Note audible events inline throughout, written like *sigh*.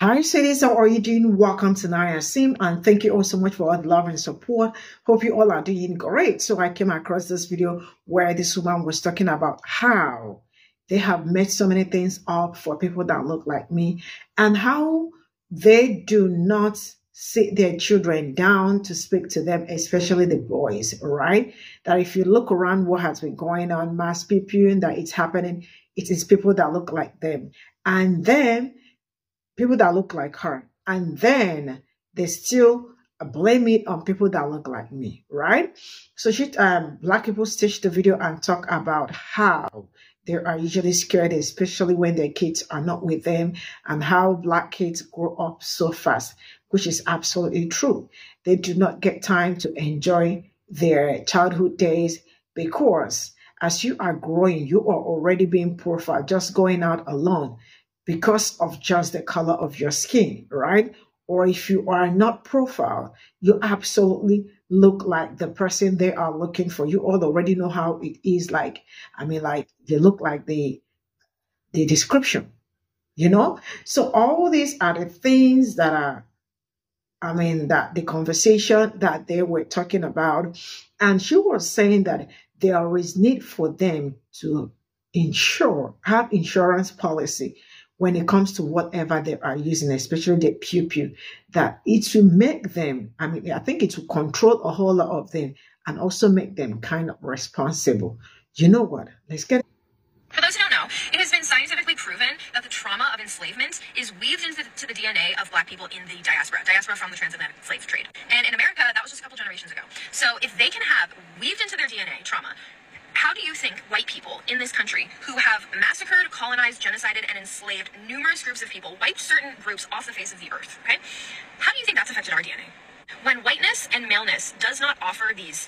Hi, cities. How are you doing? Welcome to Nanya Cim, and thank you all so much for all the love and support. Hope you all are doing great. So I came across this video where this woman was talking about how they have made so many things up for people that look like me and how they do not sit their children down to speak to them, especially the boys, right? That if you look around what has been going on, mass people, that it's happening, it is people that look like them. And then people that look like her. And then they still blame it on people that look like me, right? So she, um, black people stitch the video and talk about how they are usually scared, especially when their kids are not with them, and how black kids grow up so fast, which is absolutely true. They do not get time to enjoy their childhood days because as you are growing, you are already being profiled, just going out alone because of just the color of your skin, right? Or if you are not profile, you absolutely look like the person they are looking for. You all already know how it is like. I mean, like they look like the the description, you know? So all these are the things that are I mean, that the conversation that they were talking about. And she was saying that there is need for them to insure, have insurance policy when it comes to whatever they are using, especially the pew that it will make them, I mean, I think it will control a whole lot of them and also make them kind of responsible. You know what? Let's get. For those who don't know, it has been scientifically proven that the trauma of enslavement is weaved into the, the DNA of black people in the diaspora, diaspora from the transatlantic slave trade. And in America, that was just a couple generations ago. So if they can have weaved into their DNA trauma, how do you think white people in this country who have massacred, colonized, genocided, and enslaved numerous groups of people, wiped certain groups off the face of the earth, okay? How do you think that's affected our DNA? When whiteness and maleness does not offer these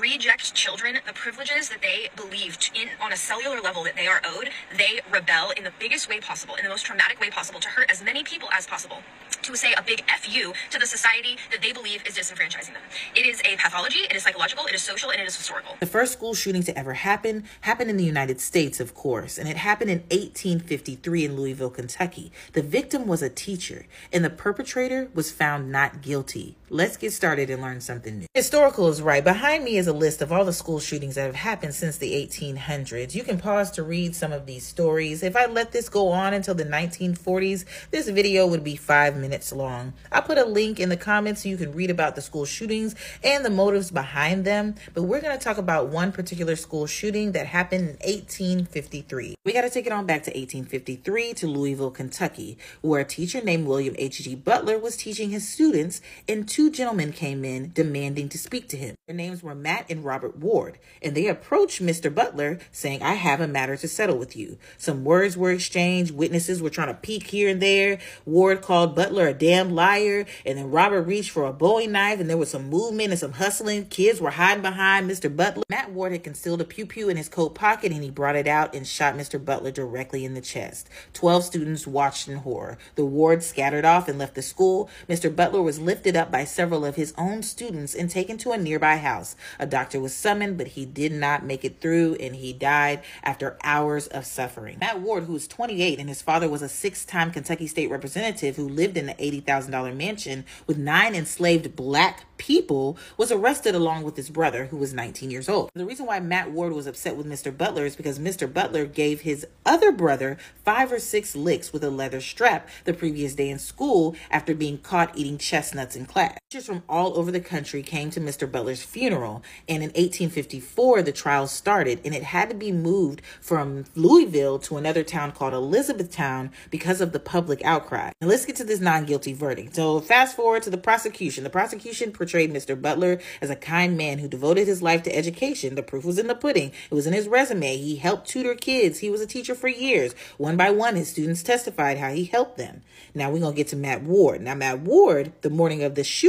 reject children the privileges that they believed in on a cellular level that they are owed, they rebel in the biggest way possible, in the most traumatic way possible, to hurt as many people as possible to say a big fu to the society that they believe is disenfranchising them. It is a pathology, it is psychological, it is social, and it is historical. The first school shooting to ever happen happened in the United States, of course, and it happened in 1853 in Louisville, Kentucky. The victim was a teacher, and the perpetrator was found not guilty. Let's get started and learn something new. Historical is right. Behind me is a list of all the school shootings that have happened since the 1800s. You can pause to read some of these stories. If I let this go on until the 1940s, this video would be five minutes long. I'll put a link in the comments so you can read about the school shootings and the motives behind them. But we're going to talk about one particular school shooting that happened in 1853. We got to take it on back to 1853 to Louisville, Kentucky, where a teacher named William H.G. Butler was teaching his students in two gentlemen came in demanding to speak to him. Their names were Matt and Robert Ward, and they approached Mr. Butler saying, I have a matter to settle with you. Some words were exchanged, witnesses were trying to peek here and there. Ward called Butler a damn liar, and then Robert reached for a bowie knife, and there was some movement and some hustling. Kids were hiding behind Mr. Butler. Matt Ward had concealed a pew pew in his coat pocket, and he brought it out and shot Mr. Butler directly in the chest. Twelve students watched in horror. The Ward scattered off and left the school. Mr. Butler was lifted up by several of his own students and taken to a nearby house. A doctor was summoned, but he did not make it through and he died after hours of suffering. Matt Ward, who was 28 and his father was a six time Kentucky state representative who lived in the $80,000 mansion with nine enslaved black people, was arrested along with his brother, who was 19 years old. The reason why Matt Ward was upset with Mr. Butler is because Mr. Butler gave his other brother five or six licks with a leather strap the previous day in school after being caught eating chestnuts in class. Teachers from all over the country came to Mr. Butler's funeral, and in 1854, the trial started, and it had to be moved from Louisville to another town called Elizabethtown because of the public outcry. Now, let's get to this non guilty verdict. So, fast forward to the prosecution. The prosecution portrayed Mr. Butler as a kind man who devoted his life to education. The proof was in the pudding, it was in his resume. He helped tutor kids, he was a teacher for years. One by one, his students testified how he helped them. Now, we're going to get to Matt Ward. Now, Matt Ward, the morning of the shooting,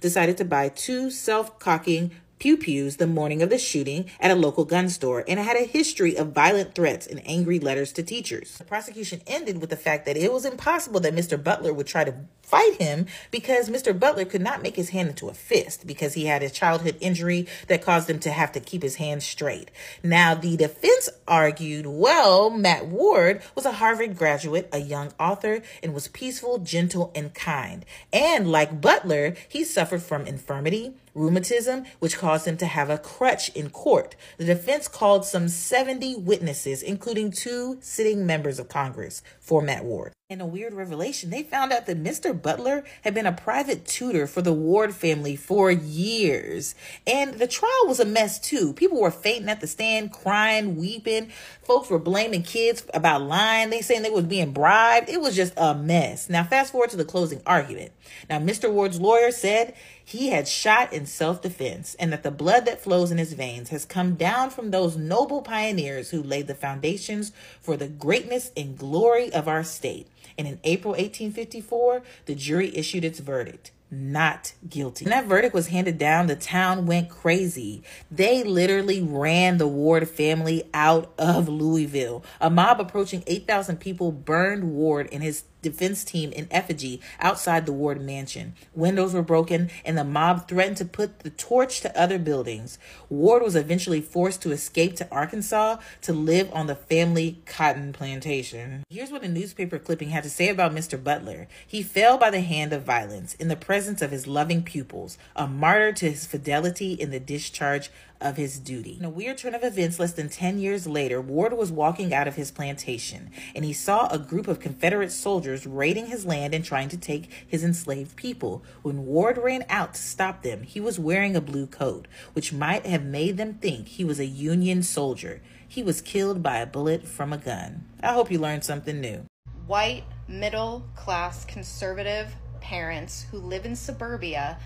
decided to buy two self cocking pew pews the morning of the shooting at a local gun store, and it had a history of violent threats and angry letters to teachers. The prosecution ended with the fact that it was impossible that Mr. Butler would try to fight him because Mr. Butler could not make his hand into a fist because he had a childhood injury that caused him to have to keep his hands straight. Now, the defense argued, well, Matt Ward was a Harvard graduate, a young author, and was peaceful, gentle, and kind. And like Butler, he suffered from infirmity, rheumatism, which caused him to have a crutch in court. The defense called some 70 witnesses, including two sitting members of Congress, for Matt Ward. In a weird revelation, they found out that Mr. Butler had been a private tutor for the Ward family for years. And the trial was a mess too. People were fainting at the stand, crying, weeping. Folks were blaming kids about lying. They saying they was being bribed. It was just a mess. Now fast forward to the closing argument. Now Mr. Ward's lawyer said he had shot in self defense and that the blood that flows in his veins has come down from those noble pioneers who laid the foundations for the greatness and glory of our state. And in April 1854, the jury issued its verdict not guilty. When that verdict was handed down, the town went crazy. They literally ran the Ward family out of Louisville. A mob approaching 8,000 people burned Ward and his defense team in effigy outside the Ward mansion. Windows were broken, and the mob threatened to put the torch to other buildings. Ward was eventually forced to escape to Arkansas to live on the family cotton plantation. Here's what a newspaper clipping had to say about Mr. Butler. He fell by the hand of violence in the presence of his loving pupils, a martyr to his fidelity in the discharge of his duty. In a weird turn of events, less than 10 years later, Ward was walking out of his plantation and he saw a group of Confederate soldiers raiding his land and trying to take his enslaved people. When Ward ran out to stop them, he was wearing a blue coat, which might have made them think he was a Union soldier. He was killed by a bullet from a gun. I hope you learned something new. White, middle class, conservative parents who live in suburbia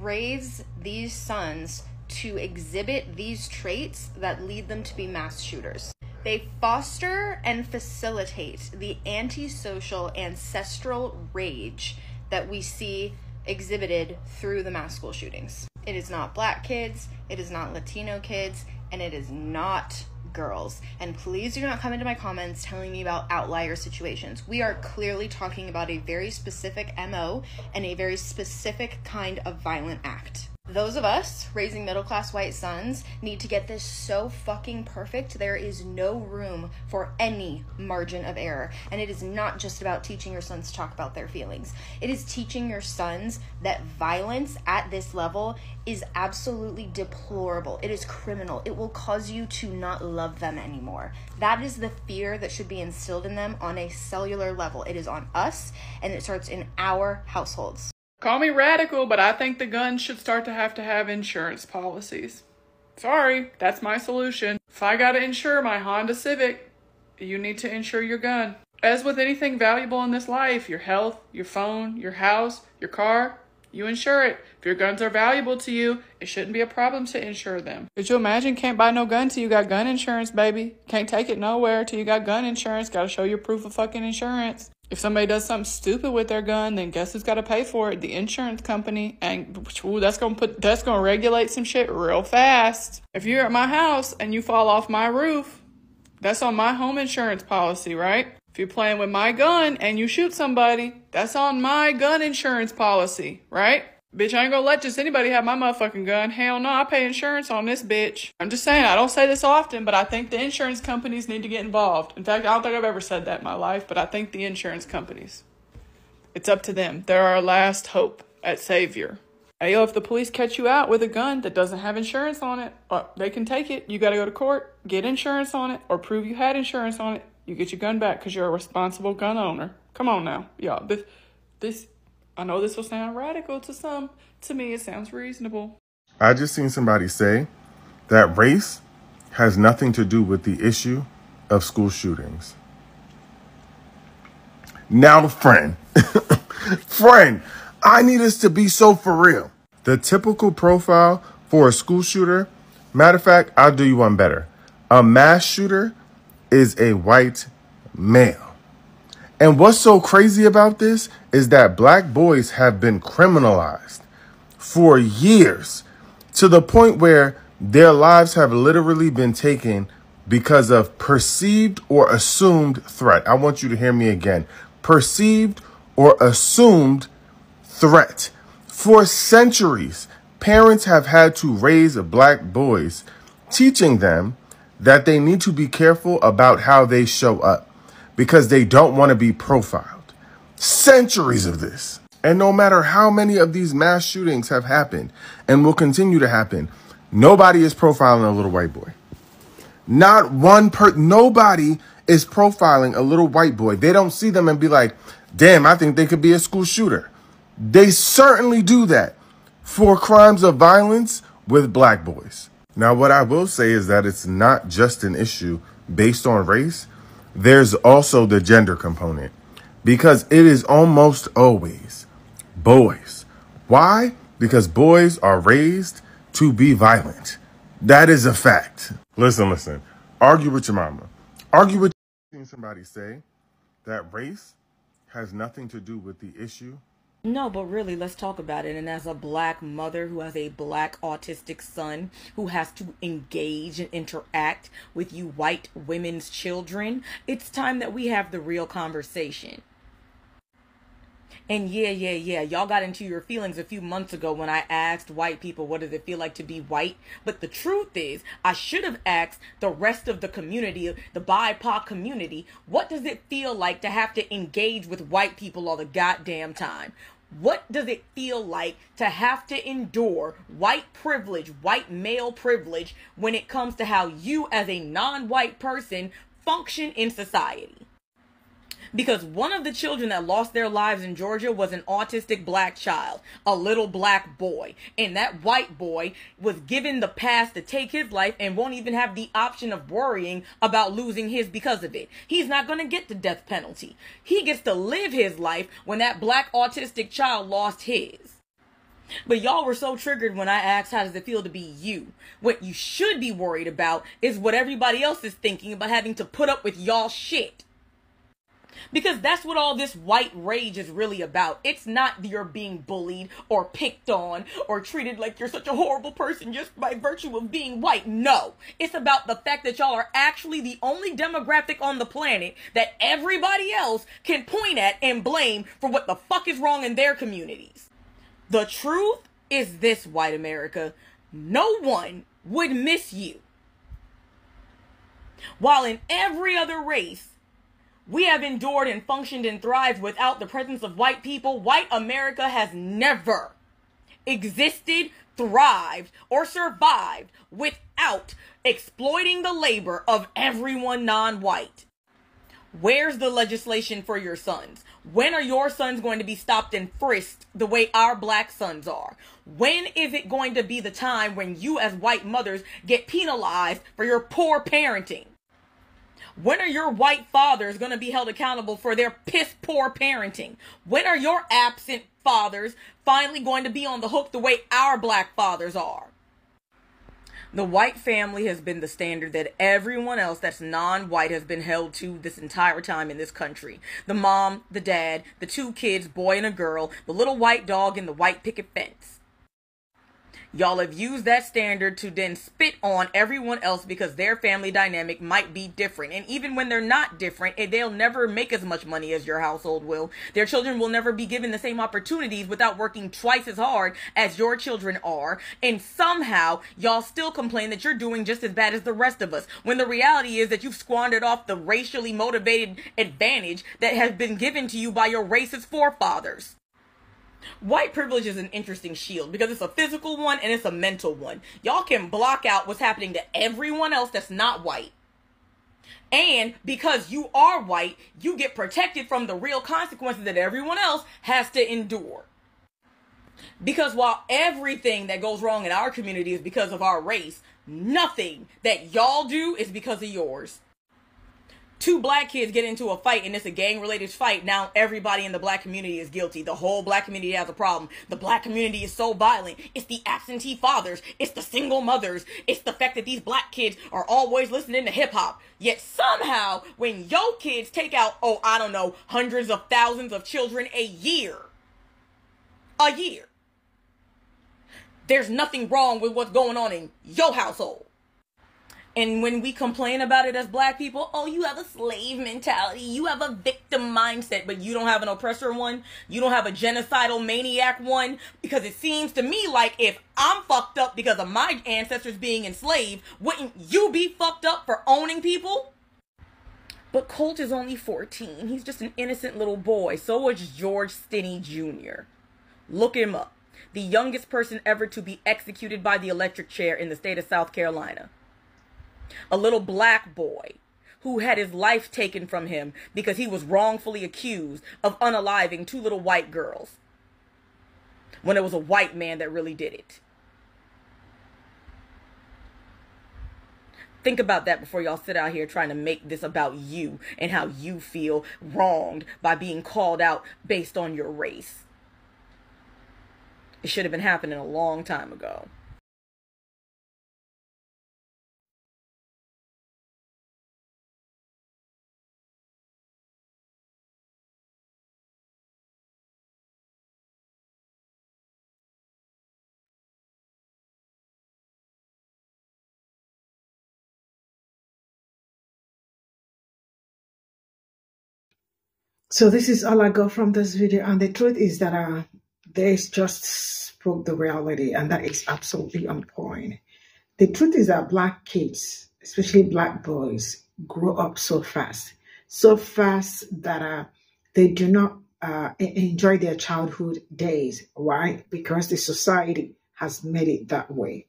raise these sons to exhibit these traits that lead them to be mass shooters. They foster and facilitate the antisocial ancestral rage that we see exhibited through the mass school shootings. It is not black kids, it is not Latino kids, and it is not girls. And please do not come into my comments telling me about outlier situations. We are clearly talking about a very specific MO and a very specific kind of violent act. Those of us raising middle class white sons need to get this so fucking perfect. There is no room for any margin of error. And it is not just about teaching your sons to talk about their feelings, it is teaching your sons that violence at this level is absolutely deplorable. It is criminal. It will cause you to not love them anymore. That is the fear that should be instilled in them on a cellular level. It is on us, and it starts in our households. Call me radical, but I think the guns should start to have to have insurance policies. Sorry, that's my solution. If I gotta insure my Honda Civic, you need to insure your gun. As with anything valuable in this life, your health, your phone, your house, your car, you insure it. If your guns are valuable to you, it shouldn't be a problem to insure them. Could you imagine can't buy no gun till you got gun insurance, baby? Can't take it nowhere till you got gun insurance. Gotta show your proof of fucking insurance. If somebody does something stupid with their gun, then guess who's got to pay for it? The insurance company, and ooh, that's gonna put that's gonna regulate some shit real fast. If you're at my house and you fall off my roof, that's on my home insurance policy, right? If you're playing with my gun and you shoot somebody, that's on my gun insurance policy, right? Bitch, I ain't gonna let just anybody have my motherfucking gun. Hell no, I pay insurance on this bitch. I'm just saying, I don't say this often, but I think the insurance companies need to get involved. In fact, I don't think I've ever said that in my life, but I think the insurance companies. It's up to them. They're our last hope at Savior. Hey, yo, if the police catch you out with a gun that doesn't have insurance on it, uh, they can take it. You gotta go to court, get insurance on it, or prove you had insurance on it. You get your gun back because you're a responsible gun owner. Come on now. Y'all, this, this I know this will sound radical to some. To me, it sounds reasonable. I just seen somebody say that race has nothing to do with the issue of school shootings. Now, friend, *laughs* friend, I need us to be so for real. The typical profile for a school shooter, matter of fact, I'll do you one better. A mass shooter is a white male. And what's so crazy about this is that black boys have been criminalized for years to the point where their lives have literally been taken because of perceived or assumed threat. I want you to hear me again. Perceived or assumed threat. For centuries, parents have had to raise black boys, teaching them that they need to be careful about how they show up because they don't want to be profiled. Centuries of this. And no matter how many of these mass shootings have happened and will continue to happen, nobody is profiling a little white boy. Not one per nobody is profiling a little white boy. They don't see them and be like, damn, I think they could be a school shooter. They certainly do that for crimes of violence with black boys. Now, what I will say is that it's not just an issue based on race. There's also the gender component because it is almost always boys. Why? Because boys are raised to be violent. That is a fact. Listen, listen. Argue with your mama. Argue with somebody say that race has nothing to do with the issue no, but really, let's talk about it. And as a black mother who has a black autistic son who has to engage and interact with you white women's children, it's time that we have the real conversation. And yeah, yeah, yeah, y'all got into your feelings a few months ago when I asked white people, what does it feel like to be white? But the truth is, I should have asked the rest of the community, the BIPOC community, what does it feel like to have to engage with white people all the goddamn time? What does it feel like to have to endure white privilege, white male privilege, when it comes to how you, as a non white person, function in society? Because one of the children that lost their lives in Georgia was an autistic black child, a little black boy. And that white boy was given the pass to take his life and won't even have the option of worrying about losing his because of it. He's not going to get the death penalty. He gets to live his life when that black autistic child lost his. But y'all were so triggered when I asked how does it feel to be you. What you should be worried about is what everybody else is thinking about having to put up with y'all shit. Because that's what all this white rage is really about. It's not you're being bullied or picked on or treated like you're such a horrible person just by virtue of being white. No. It's about the fact that y'all are actually the only demographic on the planet that everybody else can point at and blame for what the fuck is wrong in their communities. The truth is this, white America. No one would miss you. While in every other race, we have endured and functioned and thrived without the presence of white people. White America has never existed, thrived, or survived without exploiting the labor of everyone non white. Where's the legislation for your sons? When are your sons going to be stopped and frisked the way our black sons are? When is it going to be the time when you, as white mothers, get penalized for your poor parenting? When are your white fathers going to be held accountable for their piss poor parenting? When are your absent fathers finally going to be on the hook the way our black fathers are? The white family has been the standard that everyone else that's non white has been held to this entire time in this country. The mom, the dad, the two kids, boy and a girl, the little white dog, and the white picket fence. Y'all have used that standard to then spit on everyone else because their family dynamic might be different. And even when they're not different, eh, they'll never make as much money as your household will. Their children will never be given the same opportunities without working twice as hard as your children are. And somehow, y'all still complain that you're doing just as bad as the rest of us. When the reality is that you've squandered off the racially motivated advantage that has been given to you by your racist forefathers. White privilege is an interesting shield because it's a physical one and it's a mental one. Y'all can block out what's happening to everyone else that's not white. And because you are white, you get protected from the real consequences that everyone else has to endure. Because while everything that goes wrong in our community is because of our race, nothing that y'all do is because of yours two black kids get into a fight and it's a gang related fight, now everybody in the black community is guilty. The whole black community has a problem. The black community is so violent. It's the absentee fathers, it's the single mothers, it's the fact that these black kids are always listening to hip hop. Yet somehow, when yo kids take out, oh, I don't know, hundreds of thousands of children a year, a year, there's nothing wrong with what's going on in your household. And when we complain about it as black people, oh, you have a slave mentality, you have a victim mindset, but you don't have an oppressor one, you don't have a genocidal maniac one, because it seems to me like if I'm fucked up because of my ancestors being enslaved, wouldn't you be fucked up for owning people? But Colt is only 14. He's just an innocent little boy. So was George Stinney Jr. Look him up. The youngest person ever to be executed by the electric chair in the state of South Carolina a little black boy who had his life taken from him because he was wrongfully accused of unaliving two little white girls when it was a white man that really did it. Think about that before y'all sit out here trying to make this about you and how you feel wronged by being called out based on your race. It should have been happening a long time ago. So this is all I got from this video. And the truth is that uh, they just spoke the reality and that is absolutely on point. The truth is that black kids, especially black boys, grow up so fast. So fast that uh, they do not uh, enjoy their childhood days. Why? Because the society has made it that way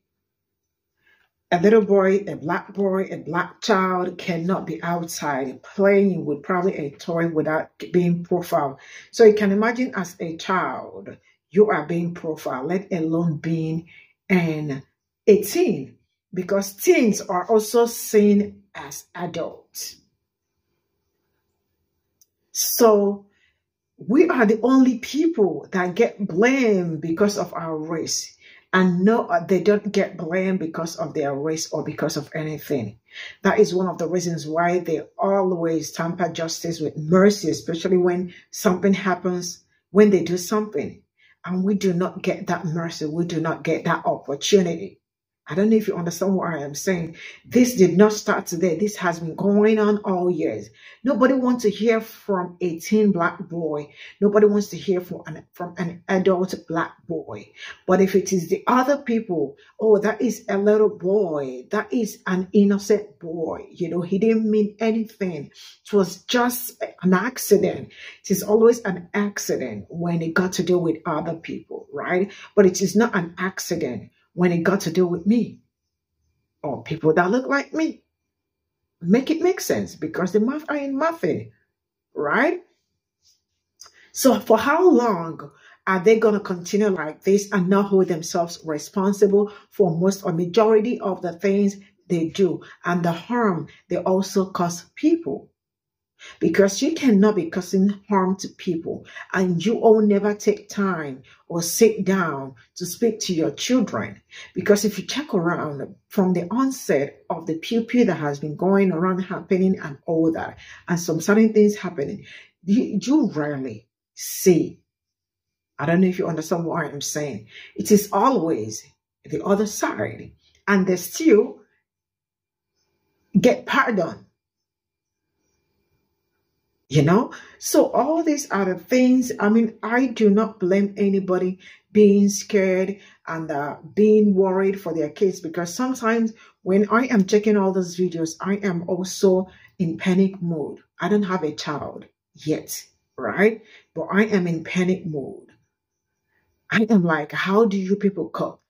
a little boy, a black boy, a black child cannot be outside playing with probably a toy without being profiled. So you can imagine as a child, you are being profiled, let alone being an 18, because teens are also seen as adults. So we are the only people that get blamed because of our race and no, uh, they don't get blamed because of their race or because of anything. That is one of the reasons why they always tamper justice with mercy, especially when something happens, when they do something. And we do not get that mercy. We do not get that opportunity. I don't know if you understand what I am saying. This did not start today. This has been going on all years. Nobody wants to hear from a teen black boy. Nobody wants to hear from an, from an adult black boy. But if it is the other people, oh, that is a little boy. That is an innocent boy. You know, he didn't mean anything. It was just an accident. It is always an accident when it got to do with other people, right? But it is not an accident when it got to do with me or people that look like me. Make it make sense because the mouth ain't muffin, right? So for how long are they going to continue like this and not hold themselves responsible for most or majority of the things they do and the harm they also cause people? Because you cannot be causing harm to people and you all never take time or sit down to speak to your children. Because if you check around from the onset of the pew that has been going around happening and all that, and some certain things happening, you, you rarely see. I don't know if you understand what I'm saying. It is always the other side, and they still get pardon you know? So all these the things i mean i do not blame anybody being scared and uh, being worried for their kids because sometimes when i am checking all those videos i am also in panic mode. I don't have a child yet right? But i am in panic mode. I am like how do you people cope?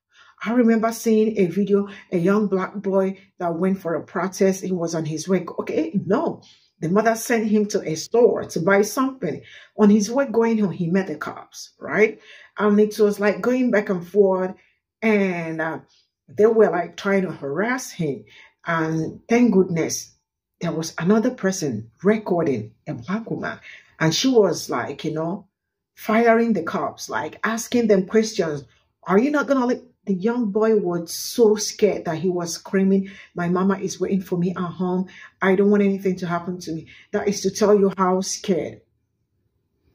I remember seeing a video, a young black boy that went for a protest. He was on his way. Okay, no, the mother sent him to a store to buy something. On his way going home, he met the cops, right? And it was like going back and forth, and uh, they were like trying to harass him. And thank goodness, there was another person recording a black woman, and she was like, you know, firing the cops, like asking them questions. Are you not gonna the young boy was so scared that he was screaming, My mama is waiting for me at home. I don't want anything to happen to me. That is to tell you how scared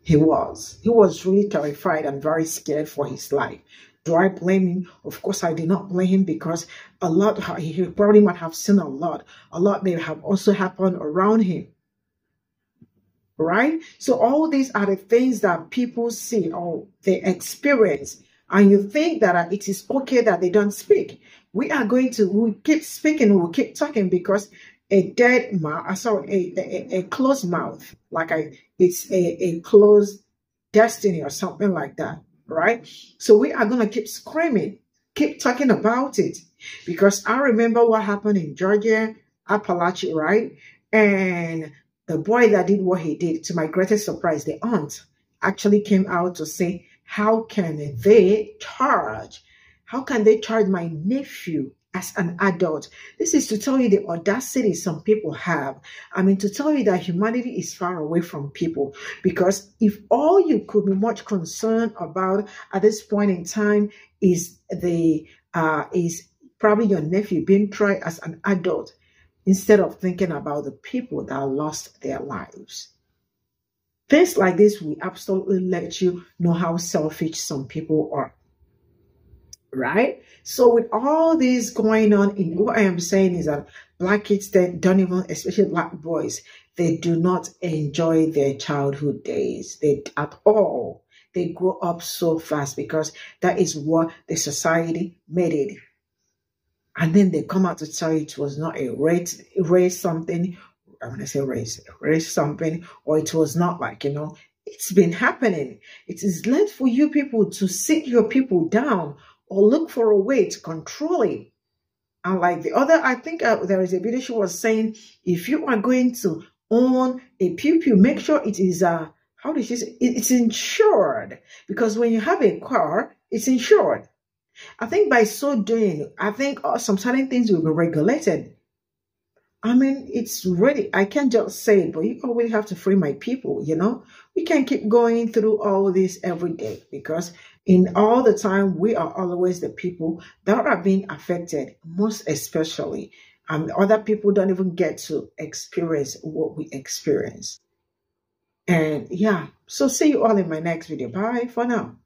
he was. He was really terrified and very scared for his life. Do I blame him? Of course, I did not blame him because a lot, he probably might have seen a lot. A lot may have also happened around him. Right? So all these are the things that people see or they experience. And you think that it is okay that they don't speak. We are going to, we keep speaking, we keep talking because a dead mouth, uh, sorry, a, a, a closed mouth, like I, it's a, a closed destiny or something like that, right? So we are going to keep screaming, keep talking about it because I remember what happened in Georgia, Apalachee, right? And the boy that did what he did, to my greatest surprise, the aunt actually came out to say, how can they charge? How can they charge my nephew as an adult. This is to tell you the audacity some people have. I mean, to tell you that humanity is far away from people. Because if all you could be much concerned about at this point in time is the uh, is probably your nephew being tried as an adult, instead of thinking about the people that lost their lives. Things like this will absolutely let you know how selfish some people are right? So with all this going on, in what I am saying is that black kids that don't even, especially black boys, they do not enjoy their childhood days they at all. They grow up so fast because that is what the society made it. And then they come out to tell you it was not a race, race something. I'm gonna say race, race something, or it was not like you know. It's been happening. It is left for you people to sit your people down or look for a way to control it. And like the other, I think uh, there is a video she was saying, if you are going to own a pew pew, make sure it is, uh, how did she say, it's insured. Because when you have a car, it's insured. I think by so doing, I think uh, some certain things will be regulated. I mean, it's really, I can't just say it, but you always have to free my people, you know? We can't keep going through all this every day because in all the time, we are always the people that are being affected, most especially. Um, other people don't even get to experience what we experience. And yeah, so see you all in my next video. Bye for now.